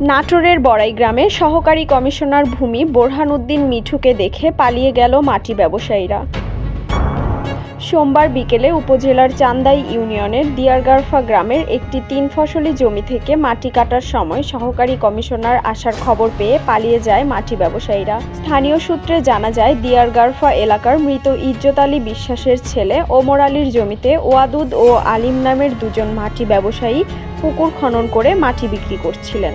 নাটোরের বড়াই গ্রামে সহকারী কমিশনার ভূমি বোরহানউদ্দিন মিঠুকে দেখে পালিয়ে গেল মাটি ব্যবসায়ীরা। সোমবার বিকেলে উপজেলার চান্দাই ইউনিয়নের দিয়ারগারফা গ্রামের একটি তিন ফসলি জমি থেকে মাটি কাটার সময় সহকারী কমিশনার আসার খবর পেয়ে পালিয়ে যায় মাটি ব্যবসায়ীরা। স্থানীয় সূত্রে জানা যায়, দিয়ারগারফা এলাকার মৃত ইজ্জত আলী বিশ্বাসের ছেলে ওমর আলীর জমিতে ওয়াদুদ ও আলিম নামের দুজন মাটি ব্যবসায়ী পুকুর খনন করে মাটি বিক্রি করছিলেন।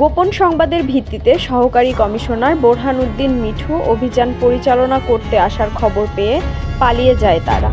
গোপন সংবাদের ভিত্তিতে সহকারী কমিশনার বোরহানউদ্দিন মিঠু অভিযান পরিচালনা করতে আসার খবর পেয়ে পালিয়ে যায় তারা।